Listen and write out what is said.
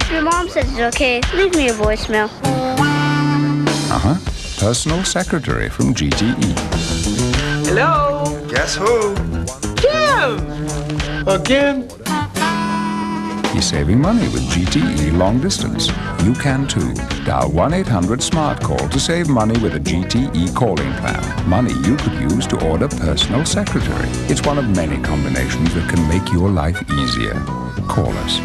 If your mom says it's okay, leave me a voicemail. Uh huh. Personal secretary from GTE. Hello? Guess who? Jim! Again? He's saving money with GTE long distance. You can too. Dial 1 800 Smart Call to save money with a GTE calling plan. Money you could use to order personal secretary. It's one of many combinations that can make your life easier. Call us